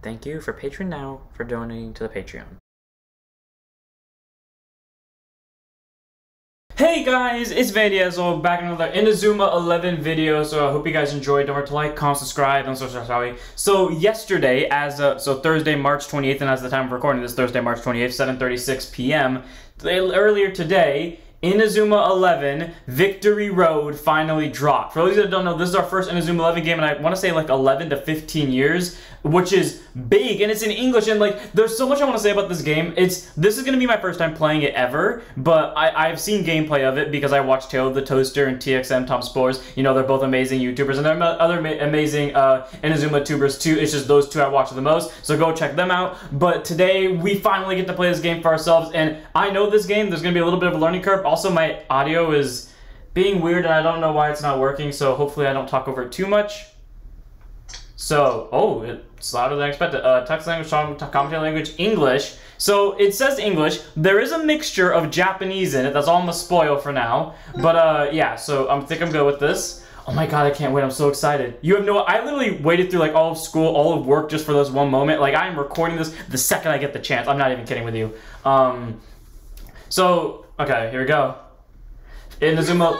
Thank you for Patreon now for donating to the Patreon. Hey guys, it's Vanity Ezel back in another Inazuma 11 video. So I hope you guys enjoyed. Don't forget to like, comment, subscribe, and so. So yesterday, as uh, so Thursday, March 28th, and as the time of recording this Thursday, March 28th, 7:36 p.m. Earlier today, Inazuma 11 Victory Road finally dropped. For those that don't know, this is our first Inazuma 11 game, and I want to say like 11 to 15 years, which is big, and it's in English, and like, there's so much I want to say about this game. It's This is going to be my first time playing it ever, but I, I've seen gameplay of it because I watched Tale of the Toaster and TXM Tom Spores. You know, they're both amazing YouTubers, and there are other amazing uh, Inazuma tubers too. It's just those two I watch the most, so go check them out. But today, we finally get to play this game for ourselves, and I know this game, there's going to be a little bit of a learning curve, also, my audio is being weird and I don't know why it's not working, so hopefully I don't talk over it too much. So, oh, it's louder than expected. Uh, text language, commentary language, English. So it says English. There is a mixture of Japanese in it. That's all I'm gonna spoil for now. But uh, yeah, so I am think I'm good with this. Oh my god, I can't wait. I'm so excited. You have no I literally waited through like all of school, all of work just for this one moment. Like I'm recording this the second I get the chance. I'm not even kidding with you. Um so Okay, here we go. Inazuma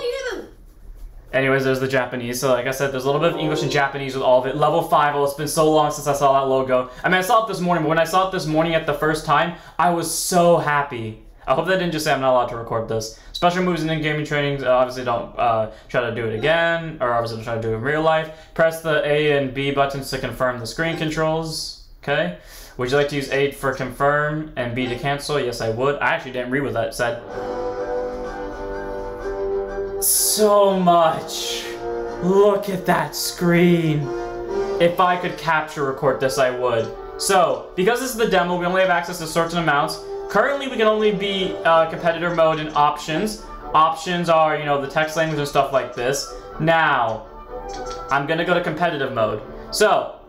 Anyways, there's the Japanese. So like I said, there's a little bit of English and Japanese with all of it. Level 5, well, it's been so long since I saw that logo. I mean, I saw it this morning, but when I saw it this morning at the first time, I was so happy. I hope that didn't just say I'm not allowed to record this. Special moves and in-gaming trainings, uh, obviously don't uh, try to do it again, or obviously don't try to do it in real life. Press the A and B buttons to confirm the screen controls, okay? Would you like to use A for confirm and B to cancel? Yes, I would. I actually didn't read what that said. So much. Look at that screen. If I could capture record this, I would. So, because this is the demo, we only have access to certain amounts. Currently, we can only be uh, competitor mode in options. Options are, you know, the text language and stuff like this. Now, I'm gonna go to competitive mode. So,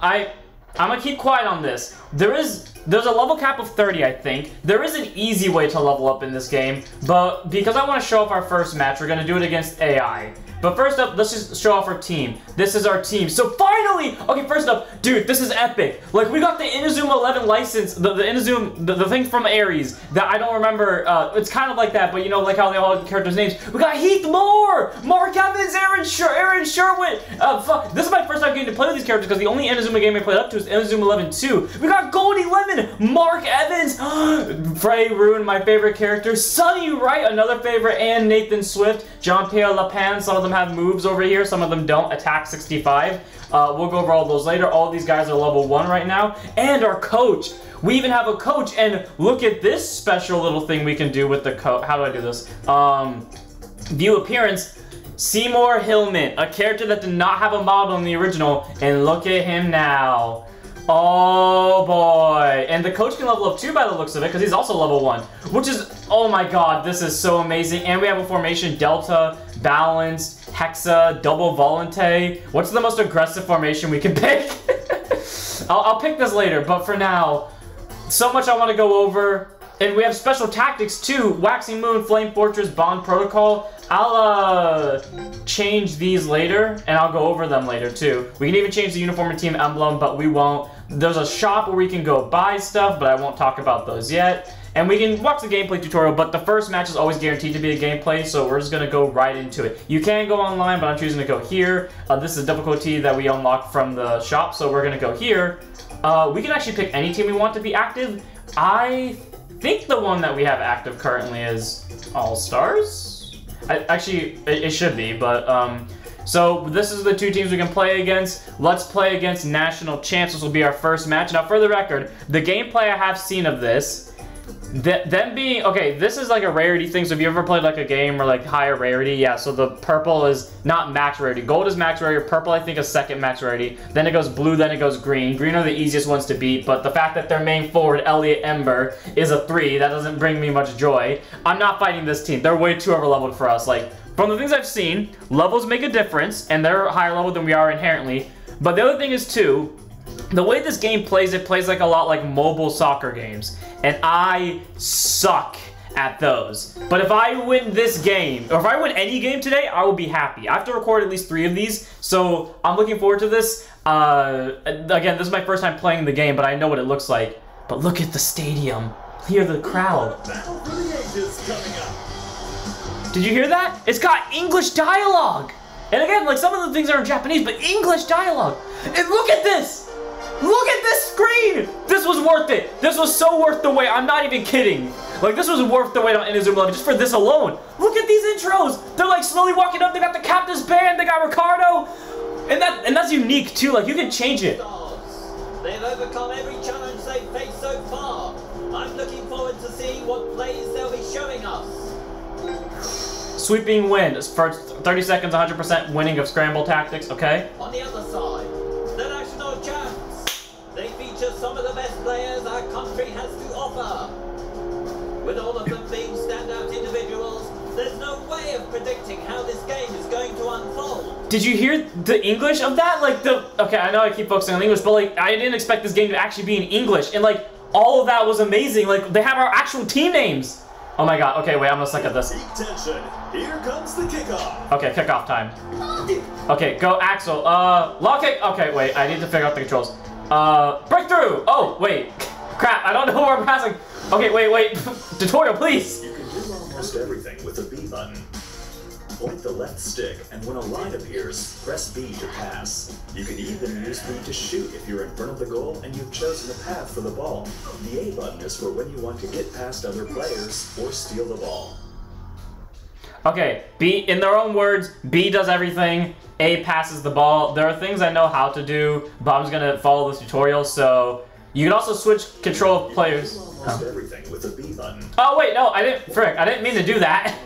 I I'm gonna keep quiet on this. There is, there's a level cap of 30, I think. There is an easy way to level up in this game, but because I want to show off our first match, we're gonna do it against AI. But first up, let's just show off our team. This is our team. So finally, okay, first up, dude, this is epic. Like, we got the Inazuma 11 license, the, the Inazuma, the, the thing from Ares that I don't remember. Uh, it's kind of like that, but you know, like how they all have characters' names. We got Heath Moore, Mark Evans, Aaron, Sher Aaron Sherwood. Uh, fuck, this is my first time getting to play with these characters because the only Inazuma game I played up to is Inazuma 11 2. We got Goldie Lemon, Mark Evans, Fei Rune, my favorite character, Sunny Wright, another favorite, and Nathan Swift, Jean-Pierre Lapin, some of them them have moves over here, some of them don't. Attack 65. Uh, we'll go over all those later. All these guys are level 1 right now. And our coach. We even have a coach, and look at this special little thing we can do with the coach. How do I do this? Um, view appearance. Seymour Hillman, a character that did not have a model in the original, and look at him now. Oh boy. And the coach can level up too by the looks of it because he's also level 1. Which is, oh my god, this is so amazing. And we have a formation, Delta, Balanced, Hexa, Double Volante. What's the most aggressive formation we can pick? I'll, I'll pick this later, but for now, so much I want to go over. And we have special tactics too. Waxing Moon, Flame Fortress, Bond Protocol. I'll uh, change these later, and I'll go over them later too. We can even change the uniform and team emblem, but we won't. There's a shop where we can go buy stuff, but I won't talk about those yet. And we can watch the gameplay tutorial, but the first match is always guaranteed to be a gameplay, so we're just going to go right into it. You can go online, but I'm choosing to go here. Uh, this is a difficulty that we unlocked from the shop, so we're going to go here. Uh, we can actually pick any team we want to be active. I think the one that we have active currently is All-Stars? Actually, it, it, should be, but... Um, so this is the two teams we can play against. Let's play against national champs. This will be our first match. Now, for the record, the gameplay I have seen of this Th them being, okay, this is like a rarity thing, so if you ever played like a game or like higher rarity, yeah, so the purple is not max rarity. Gold is max rarity, purple I think is second max rarity, then it goes blue, then it goes green. Green are the easiest ones to beat, but the fact that their main forward, Elliot Ember, is a three, that doesn't bring me much joy. I'm not fighting this team. They're way too overleveled for us. Like, from the things I've seen, levels make a difference, and they're higher level than we are inherently. But the other thing is too, the way this game plays, it plays like a lot like mobile soccer games. And I suck at those. But if I win this game, or if I win any game today, I will be happy. I have to record at least three of these, so I'm looking forward to this. Uh, again, this is my first time playing the game, but I know what it looks like. But look at the stadium. Hear the crowd. Did you hear that? It's got English dialogue. And again, like some of the things are in Japanese, but English dialogue. And look at this. Look at this screen. This was worth it. This was so worth the wait. I'm not even kidding. Like this was worth the wait on Inazuma 11 just for this alone. Look at these intros. They're like slowly walking up. They got the Captain's band. They got Riccardo. And that and that's unique too. Like you can change it. They've overcome Sweeping win. First 30 seconds, 100% winning of scramble tactics. Okay. On the other side, the national champs. They feature some of the best players our country has to offer. With all of them being standout individuals, there's no way of predicting how this game is going to unfold. Did you hear the English of that? Like the okay, I know I keep focusing on English, but like I didn't expect this game to actually be in English, and like all of that was amazing. Like they have our actual team names. Oh my god. Okay, wait, I'm gonna suck at this. Here comes the kickoff. Okay, kickoff time. Okay, go Axel. Uh, lock kick. Okay, wait, I need to figure out the controls. Uh, breakthrough. Oh wait, crap. I don't know where I'm passing. Okay, wait, wait. Tutorial, please. You can do almost everything with the B button. Point the left stick, and when a line appears, press B to pass. You can even use B to shoot if you're in front of the goal and you've chosen a path for the ball. The A button is for when you want to get past other players or steal the ball. Okay, B, in their own words, B does everything, A passes the ball. There are things I know how to do, but I'm just gonna follow the tutorial, so you can also switch control of players. Almost everything with the B button. Oh wait, no, I didn't, frick, I didn't mean to do that.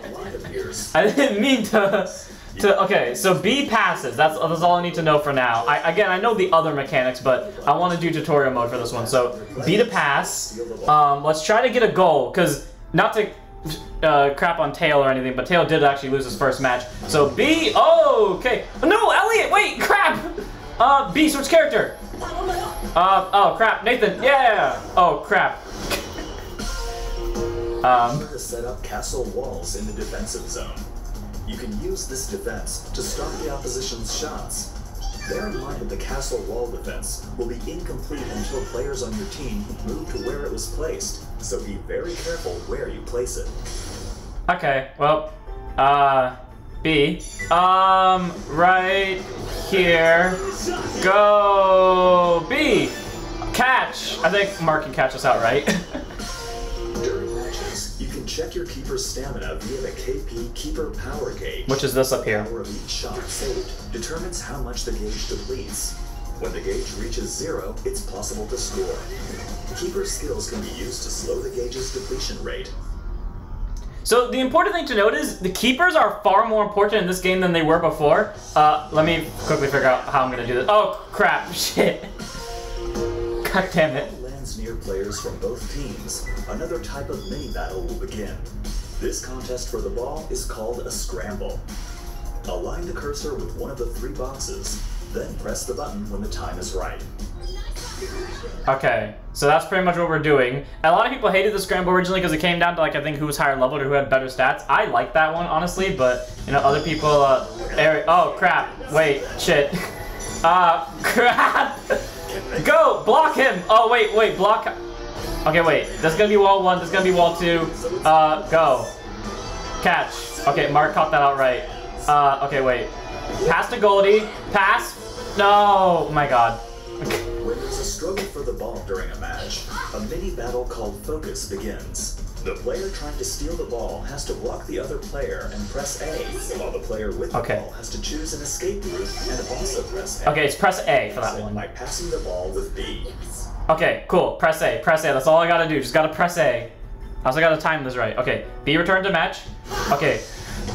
I didn't mean to, to, okay, so B passes, that's, that's all I need to know for now. I, again, I know the other mechanics, but I want to do tutorial mode for this one, so B to pass, um, let's try to get a goal, because not to uh, crap on Tail or anything, but Tail did actually lose his first match, so B, oh, okay, no, Elliot, wait, crap, uh, B, switch character, uh, oh, crap, Nathan, yeah, oh, crap, um, to set up castle walls in the defensive zone. You can use this defense to stop the opposition's shots. Bear in mind that the castle wall defense will be incomplete until players on your team move to where it was placed, so be very careful where you place it. Okay, well, uh, B. Um, right here. Go B. Catch. I think Mark can catch us out, right? check your keeper's stamina via the KP Keeper Power Gauge. Which is this up here. power of each shot saved determines how much the gauge depletes. When the gauge reaches zero, it's possible to score. Keeper skills can be used to slow the gauge's depletion rate. So the important thing to note is the keepers are far more important in this game than they were before. Uh, let me quickly figure out how I'm gonna do this. Oh, crap, shit. God damn it. Near players from both teams. Another type of mini battle will begin. This contest for the ball is called a scramble. Align the cursor with one of the three boxes, then press the button when the time is right. Okay, so that's pretty much what we're doing. A lot of people hated the scramble originally because it came down to like I think who was higher leveled or who had better stats. I like that one honestly, but you know other people. Uh, oh crap! Wait, shit. Uh, crap. Go block him. Oh wait, wait, block. Okay, wait. There's gonna be wall one. There's gonna be wall two. Uh, go. Catch. Okay, Mark caught that out right. Uh, okay, wait. Pass to Goldie. Pass. No. Oh my God. When there's a struggle for the ball during a match, a mini battle called Focus begins. The player trying to steal the ball has to block the other player and press A, while the player with the Okay. ball has to choose an escape route and also press A. Okay, it's press A for that By one. passing the ball with B. Okay, cool. Press A. Press A. That's all I gotta do. Just gotta press A. I also gotta time this right. Okay. B return to match. Okay.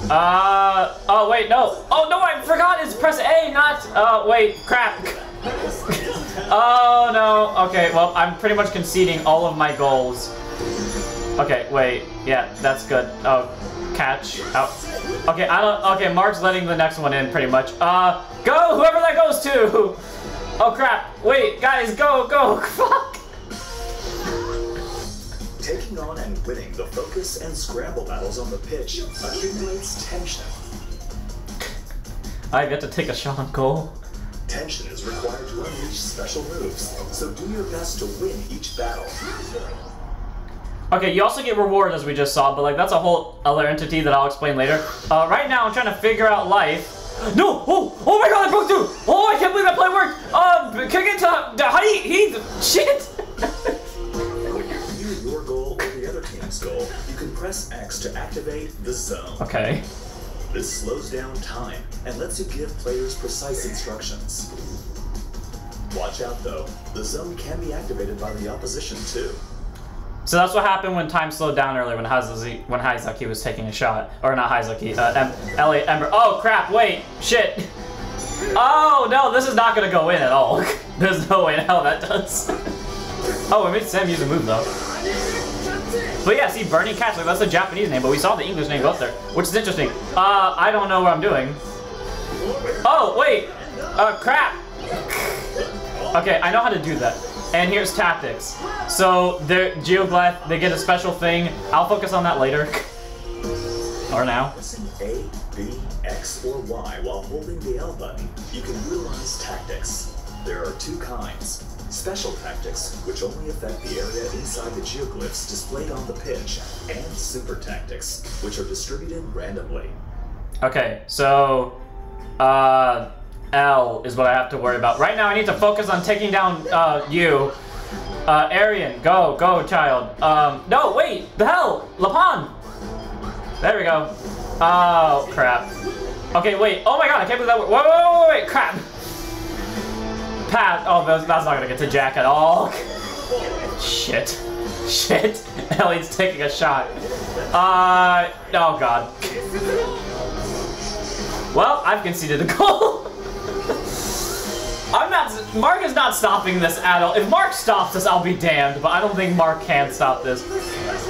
Uh. Oh wait, no. Oh no, I forgot. It's press A, not. Uh. Wait. Crap. oh no. Okay. Well, I'm pretty much conceding all of my goals. Okay. Wait. Yeah, that's good. Oh, catch. Out. Okay. I don't. Okay. Mark's letting the next one in, pretty much. Uh. Go. Whoever that goes to. Oh crap. Wait, guys. Go. Go. Fuck. Taking on and winning the focus and scramble battles on the pitch accumulates tension. I get to take a shot on goal. Tension is required to unleash special moves, so do your best to win each battle. Okay, you also get rewards as we just saw, but like that's a whole other entity that I'll explain later. Uh, right now, I'm trying to figure out life. No! Oh! Oh my God! I broke through! Oh! I can't believe that play worked. Um, kick it to the honey. He shit. When your goal or the other team's goal, you can press X to activate the zone. okay. This slows down time and lets you give players precise instructions. Watch out though, the zone can be activated by the opposition too. So that's what happened when time slowed down earlier when Hazuki, when Haizaki was taking a shot. Or not Haizaki, uh, em Elliot Ember. Oh crap, wait, shit. Oh no, this is not gonna go in at all. There's no way in hell that does. oh, it made Sam use a move though. But yeah, see, Burning Catch, like that's the Japanese name, but we saw the English name both there, which is interesting. Uh, I don't know what I'm doing. Oh, wait, uh, crap. Okay, I know how to do that. And here's tactics. So, they're Geoglyph, they get a special thing. I'll focus on that later. or now. Pressing A, B, X, or Y while holding the L button, you can utilize tactics. There are two kinds. Special tactics, which only affect the area inside the geoglyphs displayed on the pitch, and super tactics, which are distributed randomly. Okay, so, uh, L is what I have to worry about. Right now, I need to focus on taking down, uh, you. Uh, Arion, go, go, child. Um, no, wait, the hell, Lapin. There we go. Oh, crap. Okay, wait, oh my god, I can't believe that, whoa, whoa, whoa, wait, crap. Pat, oh, that's, that's not gonna get to Jack at all. Shit. Shit. Elliot's taking a shot. Uh, oh god. Well, I've conceded a goal. I'm not. Mark is not stopping this at all. If Mark stops this, I'll be damned. But I don't think Mark can stop this.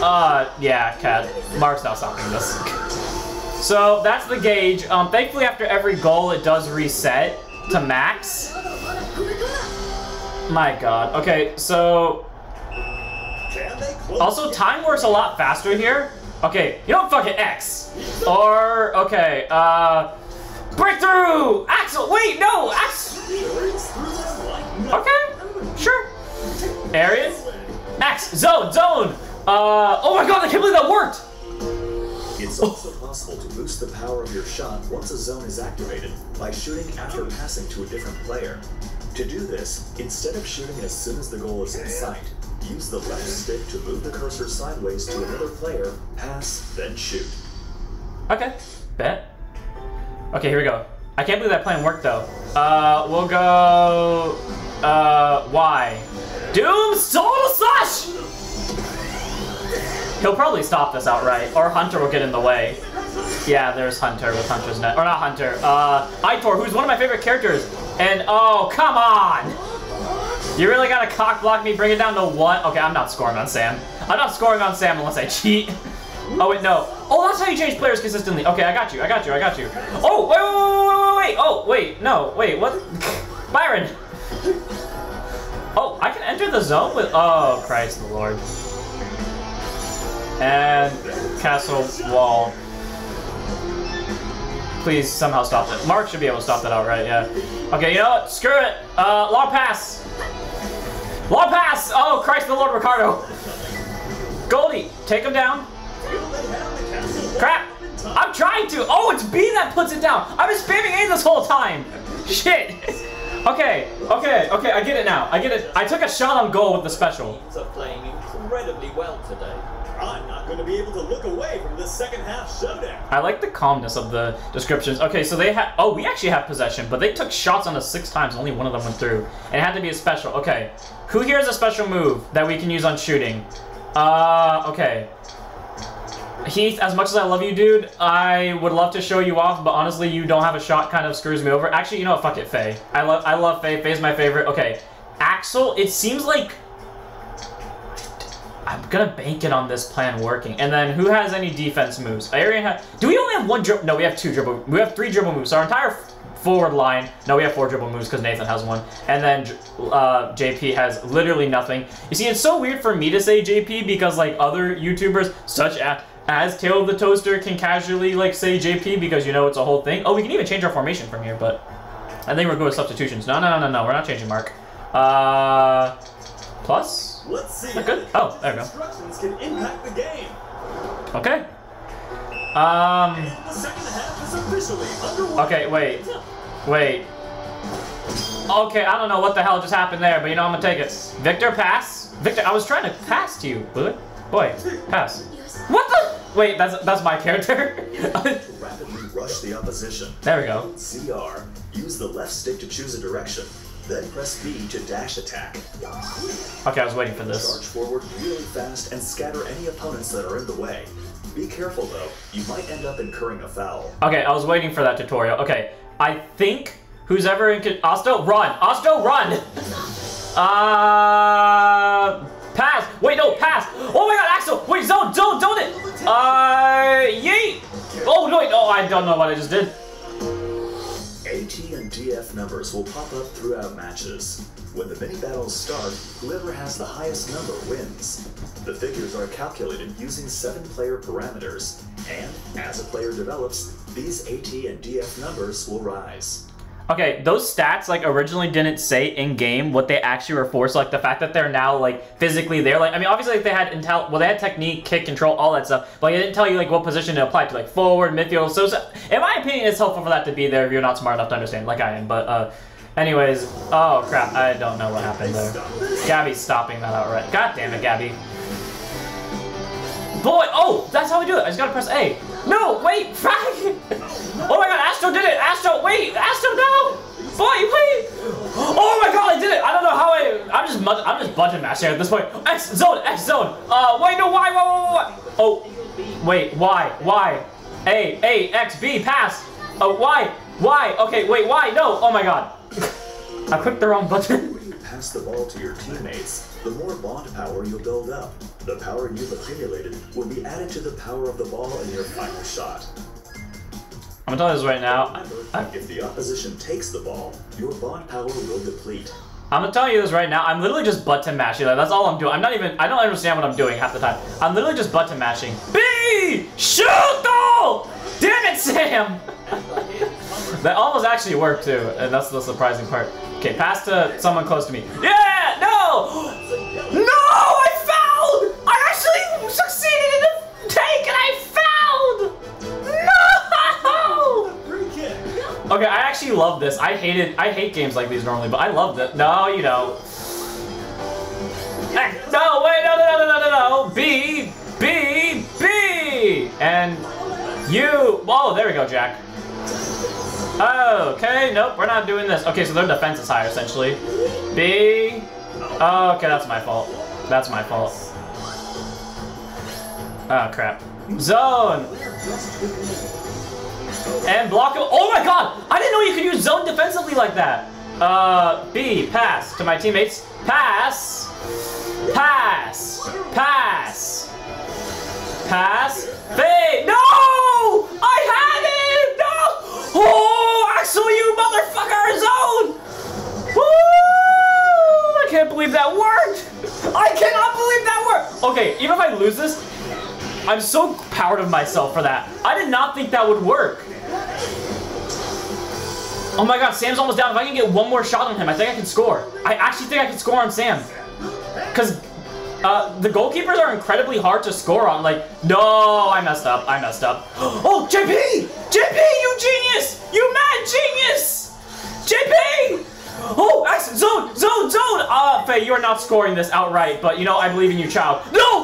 Uh, yeah, Cat. Mark's not stopping this. So that's the gauge. Um, thankfully, after every goal, it does reset to max. My God. Okay, so also, time works a lot faster here. Okay, you don't fucking X. Or, okay, uh, breakthrough! Axel, wait, no, Axel. Breaks through them. Okay, sure. Arion, X, zone, zone. Uh, oh my god, I can't believe that worked. It's also possible to boost the power of your shot once a zone is activated by shooting after passing to a different player. To do this, instead of shooting as soon as the goal is in sight, use the left stick to move the cursor sideways to another player, pass, then shoot. Okay, bet. Okay, here we go. I can't believe that plan worked though. Uh, we'll go, uh, why? Doom Soul Slash! He'll probably stop this outright, or Hunter will get in the way. Yeah, there's Hunter with Hunter's net. Or not Hunter, uh, Aitor, who's one of my favorite characters. And, oh, come on! You really gotta cock block me, bring it down to what? Okay, I'm not scoring on Sam. I'm not scoring on Sam unless I cheat. Oh, wait, no. Oh, that's how you change players consistently. Okay, I got you, I got you, I got you. Oh, wait, wait, wait, wait, wait. Oh, wait, no, wait, what? Byron! Oh, I can enter the zone with, oh, Christ the Lord. And castle wall. Please somehow stop it. Mark should be able to stop that outright, yeah. Okay, you know what? Screw it. Uh, long pass. Long pass. Oh, Christ the Lord, Riccardo. Goldie, take him down. Crap. I'm trying to. Oh, it's B that puts it down. I've been spamming A this whole time. Shit. Okay, okay, okay, I get it now. I get it. I took a shot on goal with the special. Are playing incredibly well today. I'm not going to be able to look away from this second half showdown. I like the calmness of the descriptions. Okay, so they had. Oh, we actually have possession, but they took shots on us six times. Only one of them went through, and it had to be a special. Okay, who here has a special move that we can use on shooting? Uh, okay. Heath, as much as I love you, dude, I would love to show you off, but honestly, you don't have a shot kind of screws me over. Actually, you know what? Fuck it, Fei. I love, I love Fei. Fei's my favorite. Okay, Axel. It seems like I'm gonna bank it on this plan working. And then who has any defense moves? Arion ha- Do we only have one dribble? No, we have two dribble. We have three dribble moves. Our entire forward line. No, we have four dribble moves because Nathan has one. And then uh, JP has literally nothing. You see, it's so weird for me to say JP because like other YouTubers, such as as Tail of the Toaster can casually like say JP because you know it's a whole thing. Oh, we can even change our formation from here, but I think we're good with substitutions. No, no, no, no, no. We're not changing Mark. Uh, plus. Let's see. That good? Oh, there we go. Instructions can impact the game. Okay. Um. The second half is officially underway. Okay, wait. Wait. Okay, I don't know what the hell just happened there, but you know I'm gonna take it. Victor, pass. Victor, I was trying to pass to you, boy. Boy, pass. What? Wait, that's that's my character. Rapidly rush the opposition. there we go. CR. Use the left stick to choose a direction. Then press B to dash attack. Okay, I was waiting for this. Charge forward really fast and scatter any opponents that are in the way. Be careful though, you might end up incurring a foul. Okay, I was waiting for that tutorial. Okay, I think who's ever in. con- Osto, run! Osto, run! Uh. I don't know what I just did. AT and DF numbers will pop up throughout matches. When the mini battles start, whoever has the highest number wins. The figures are calculated using seven player parameters, and as a player develops, these AT and DF numbers will rise. Okay, those stats like originally didn't say in game what they actually were for. So like the fact that they're now like physically there, like I mean obviously like, they had intel, well they had technique, kick, control, all that stuff, but like, it didn't tell you like what position to apply to, like forward, midfield. So, so in my opinion, it's helpful for that to be there if you're not smart enough to understand, like I am. But uh, anyways, oh crap, I don't know what happened there. Gabby's stopping that outright. God damn it, Gabby. Boy, oh, that's how we do it. I just gotta press A. No, wait, fuck. Oh my god, Astro did it. Astro, wait, Astro, no. Boy, wait. Oh my god, I did it. I don't know how I. I'm just, I'm just button mashing at this point. X zone, X zone. Uh, wait, no, why, why, why, why? Oh, wait, why, why? A, A, X, B, pass. Oh, why, why? Okay, wait, why? No. Oh my god. I clicked the wrong button. When you pass the ball to your teammates, the more bond power you'll build up. The power you've accumulated will be added to the power of the ball in your final shot. I'm gonna tell you this right now. Remember, if the opposition takes the ball, your bond power will deplete. I'm gonna tell you this right now. I'm literally just button mashing. Like, that's all I'm doing. I'm not even. I don't understand what I'm doing half the time. I'm literally just button mashing. B shoot goal! Damn it, Sam! that almost actually worked too, and that's the surprising part. Okay, pass to someone close to me. Yeah! No! Actually love this. I hated, I hate games like these normally, but I love this. No, you don't. No, wait, no, no, no, no, no, no. B, B, B, and you. Oh, there we go, Jack. Okay, nope, we're not doing this. Okay, so their defense is higher essentially. B. Okay, that's my fault. That's my fault. Oh crap. Zone. And block him. Oh my god! I didn't know you could use zone defensively like that. Uh, B, pass to my teammates. Pass. Pass. Pass. Pass. Fade. No! I had it! No! Oh, Axel, you motherfucker! Zone! Woo! I can't believe that worked! I cannot believe that worked! Okay, even if I lose this, I'm so proud of myself for that. I did not think that would work. Oh my god, Sam's almost down. If I can get one more shot on him, I think I can score. I actually think I can score on Sam. Because uh, the goalkeepers are incredibly hard to score on. Like, no, I messed up. I messed up. Oh, JP! JP, you genius! You mad genius! JP! Oh, X, zone, zone, zone! Uh, Fei, you are not scoring this outright, but you know, I believe in you, child. No!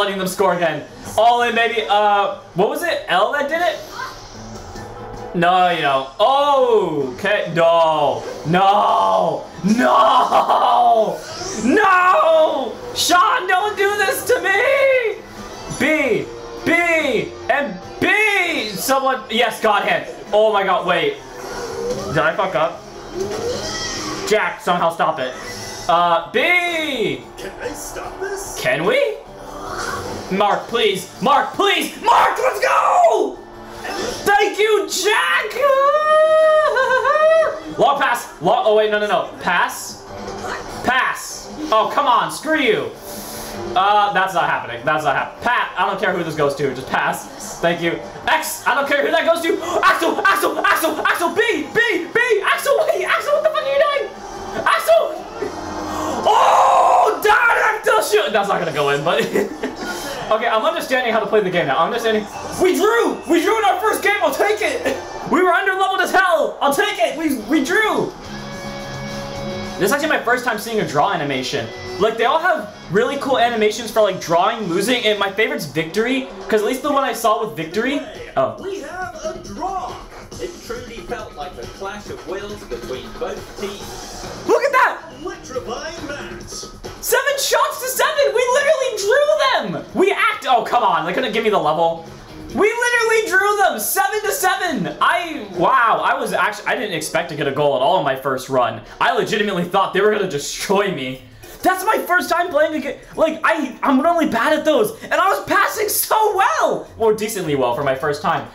Letting them score again. All in, baby. Uh, what was it? L that did it? No, you know. Oh, okay. No. No. No. No. Sean, don't do this to me. B. B. And B. Someone. Yes, God hand. Oh my God. Wait. Did I fuck up? Jack, somehow stop it. Uh, B! Can I stop this? Can we? Mark, please! Mark, please! Mark, let's go! Thank you, Jack! Long pass! Long, oh wait, no, no, no. Pass? Pass! Oh, come on, screw you! Uh, that's not happening. That's not happening. Pat, I don't care who this goes to, just pass. Thank you. X, I don't care who that goes to. Axel, Axel, Axel, Axel, B, B, B, Axel, wait, Axel, what the fuck are you doing? Axel! Oh, direct shoot! That's not gonna go in, but. okay, I'm understanding how to play the game now. I'm understanding. We drew! We drew in our first game, I'll take it! We were under leveled as hell! I'll take it! We, we drew! This is actually my first time seeing a draw animation. Like, they all have really cool animations for, like, drawing, losing, and my favorite's Victory, because at least the one I saw with Victory... Oh. We have a draw. It truly felt like a clash of wills between both teams. Shots to seven! We literally drew them! We act- oh, come on, they couldn't give me the level. We literally drew them! Seven to seven! I- wow, I was actually- I didn't expect to get a goal at all in my first run. I legitimately thought they were gonna destroy me. That's my first time playing a game. Like, I, I'm normally bad at those, and I was passing so well! Or decently well for my first time.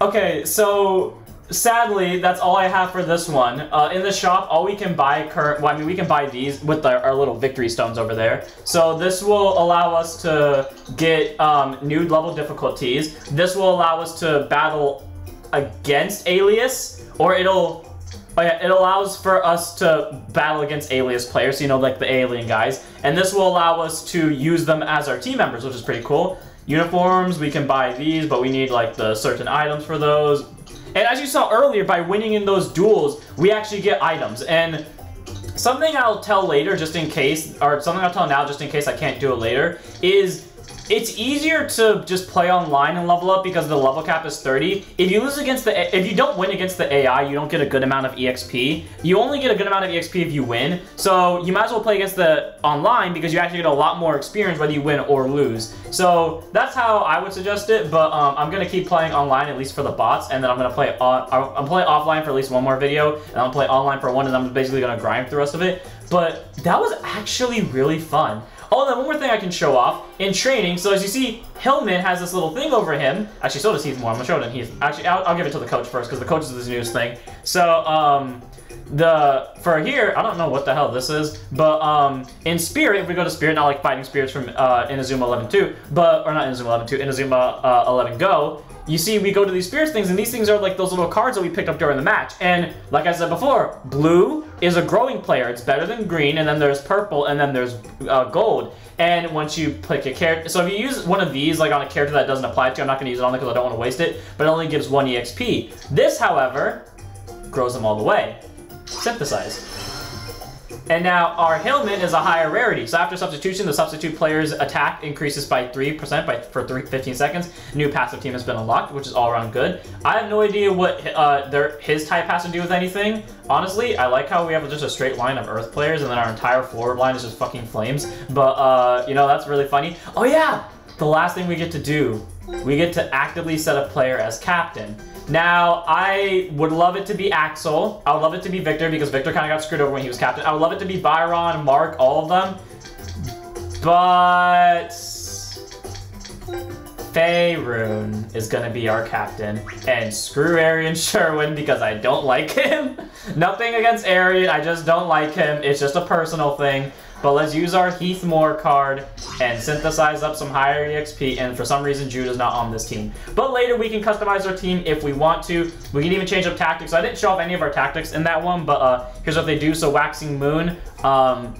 Okay, so sadly, that's all I have for this one. Uh, in the shop, all we can buy current. Well, I mean, we can buy these with our, our little victory stones over there. So this will allow us to get um, new level difficulties. This will allow us to battle against Alius, or it'll. Oh yeah, it allows for us to battle against Alius players, you know, like the alien guys. And this will allow us to use them as our team members, which is pretty cool. Uniforms, we can buy these, but we need like the certain items for those. And as you saw earlier, by winning in those duels, we actually get items. And something I'll tell later, just in case, or something I'll tell now, just in case I can't do it later, is it's easier to just play online and level up because the level cap is 30. If you lose against the, if you don't win against the AI, you don't get a good amount of EXP. You only get a good amount of EXP if you win. So you might as well play against the online because you actually get a lot more experience whether you win or lose. So that's how I would suggest it. But um, I'm gonna keep playing online at least for the bots, and then I'm gonna play I'm playing offline for at least one more video, and I'll play online for one, and I'm basically gonna grind the rest of it. But that was actually really fun. Oh, and then one more thing I can show off. In training, so as you see, Hillman has this little thing over him. Actually, so does Heath Moore. I'm gonna show it in Heath. Actually, I'll, I'll give it to the coach first, because the coach is this newest thing. So, um, the, for here, I don't know what the hell this is, but, um, in Spirit, if we go to Spirit, not like fighting spirits from, uh, Inazuma 11-2, but, or not Inazuma 11-2, Inazuma, uh, 11 Go, you see, we go to these spirits things, and these things are like those little cards that we picked up during the match. And like I said before, blue is a growing player. It's better than green, and then there's purple, and then there's uh, gold. And once you pick a character, so if you use one of these, like on a character that doesn't apply to, I'm not going to use it on because I don't want to waste it, but it only gives one EXP. This, however, grows them all the way. Synthesize. And now our Hillman is a higher rarity. So after substitution, the substitute player's attack increases by 3% by for three, 15 seconds. New passive team has been unlocked, which is all around good. I have no idea what uh, their his type has to do with anything. Honestly, I like how we have just a straight line of Earth players and then our entire forward line is just fucking flames. But, uh, you know, that's really funny. Oh yeah! The last thing we get to do, we get to actively set a player as captain. Now, I would love it to be Axel. I would love it to be Victor because Victor kind of got screwed over when he was captain. I would love it to be Byron, Mark, all of them. But... Fei Rune is gonna be our captain. And screw Arion Sherwind because I don't like him. Nothing against Arion, I just don't like him. It's just a personal thing. But let's use our Heath Moore card and synthesize up some higher EXP. And for some reason, Jude is not on this team. But later, we can customize our team if we want to. We can even change up tactics. I didn't show off any of our tactics in that one, but uh, here's what they do. So Waxing Moon, um,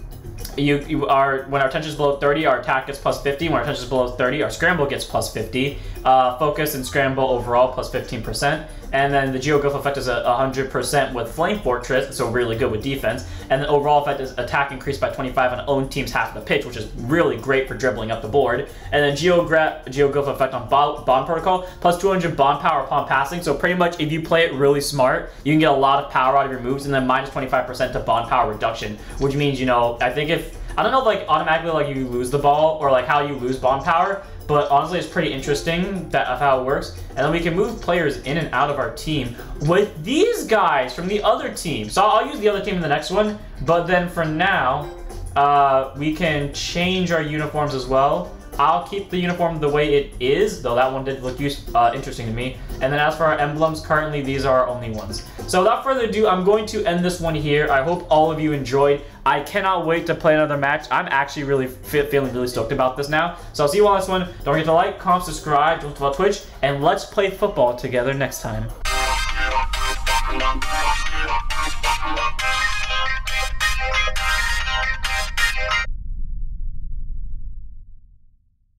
you, you are when our tension is below 30, our attack gets plus 50. When our tension is below 30, our scramble gets plus 50. Uh, focus and scramble overall plus 15%. And then the Geoglyph effect is a 100% with Flame Fortress, so really good with defense. And the overall effect is attack increased by 25 on own team's half of the pitch, which is really great for dribbling up the board. And then Geogra Geoglyph effect on bo Bond Protocol, plus 200 bond power upon passing. So pretty much if you play it really smart, you can get a lot of power out of your moves, and then minus 25% to bond power reduction, which means, you know, I think if I don't know if like automatically like you lose the ball or like how you lose bond power, but honestly, it's pretty interesting that of how it works. And then we can move players in and out of our team with these guys from the other team. So I'll use the other team in the next one, but then for now, uh, we can change our uniforms as well. I'll keep the uniform the way it is, though that one did look uh, interesting to me. And then as for our emblems, currently these are our only ones. So without further ado, I'm going to end this one here. I hope all of you enjoyed. I cannot wait to play another match. I'm actually really feeling really stoked about this now. So I'll see you on this one. Don't forget to like, comment, subscribe, join about Twitch, and let's play football together next time.